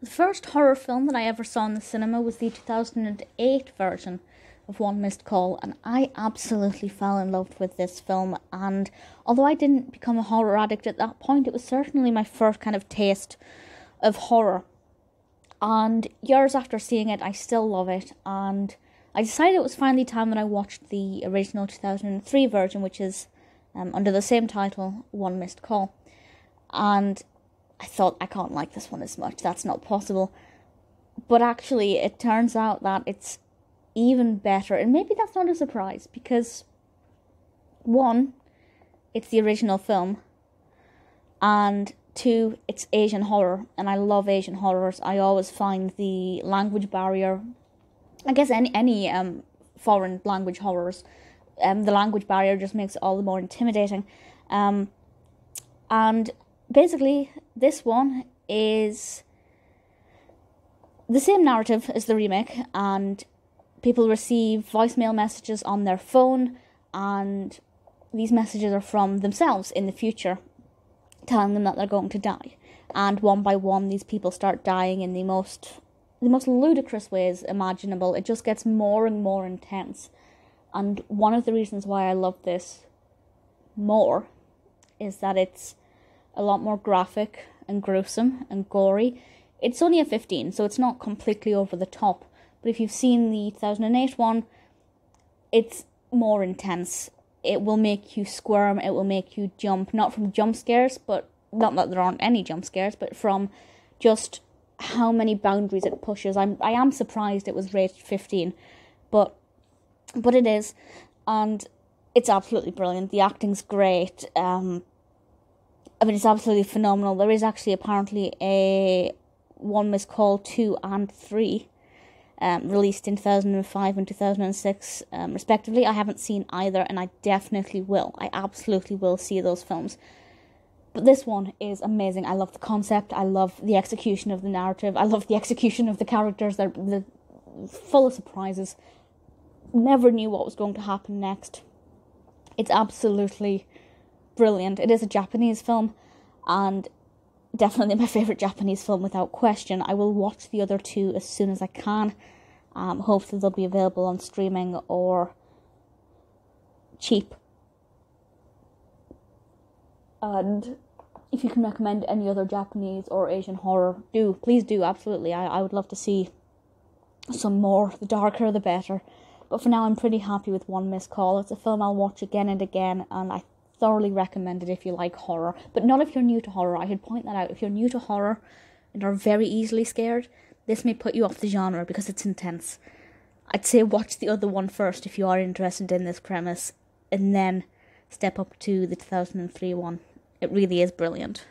The first horror film that I ever saw in the cinema was the 2008 version of One Missed Call, and I absolutely fell in love with this film. And although I didn't become a horror addict at that point, it was certainly my first kind of taste of horror. And years after seeing it, I still love it. And I decided it was finally time that I watched the original 2003 version, which is um, under the same title, One Missed Call. And I thought, I can't like this one as much. That's not possible. But actually, it turns out that it's even better. And maybe that's not a surprise because, one, it's the original film. And two, it's Asian horror. And I love Asian horrors. I always find the language barrier, I guess, any, any um, foreign language horrors, um, the language barrier just makes it all the more intimidating. Um, and basically, this one is the same narrative as the remake, and people receive voicemail messages on their phone, and these messages are from themselves in the future, telling them that they're going to die. And one by one, these people start dying in the most the most ludicrous ways imaginable. It just gets more and more intense. And one of the reasons why I love this more is that it's a lot more graphic and gruesome and gory. It's only a 15, so it's not completely over the top. But if you've seen the 2008 one, it's more intense. It will make you squirm, it will make you jump, not from jump scares, but not that there aren't any jump scares, but from just how many boundaries it pushes. I'm I am surprised it was rated 15, but but it is and it's absolutely brilliant. The acting's great. Um I mean, it's absolutely phenomenal. There is actually apparently a one missed call two and three, um, released in two thousand and five and two thousand and six, um, respectively. I haven't seen either, and I definitely will. I absolutely will see those films. But this one is amazing. I love the concept. I love the execution of the narrative. I love the execution of the characters. They're, they're full of surprises. Never knew what was going to happen next. It's absolutely brilliant. It is a Japanese film and definitely my favorite Japanese film without question. I will watch the other two as soon as I can. Um, hopefully they'll be available on streaming or cheap. And if you can recommend any other Japanese or Asian horror, do please do absolutely. I, I would love to see some more. The darker, the better. But for now, I'm pretty happy with One Miss Call. It's a film I'll watch again and again, and I thoroughly recommend it if you like horror, but not if you're new to horror. I should point that out. If you're new to horror and are very easily scared, this may put you off the genre because it's intense. I'd say watch the other one first if you are interested in this premise, and then step up to the 2003 one. It really is brilliant.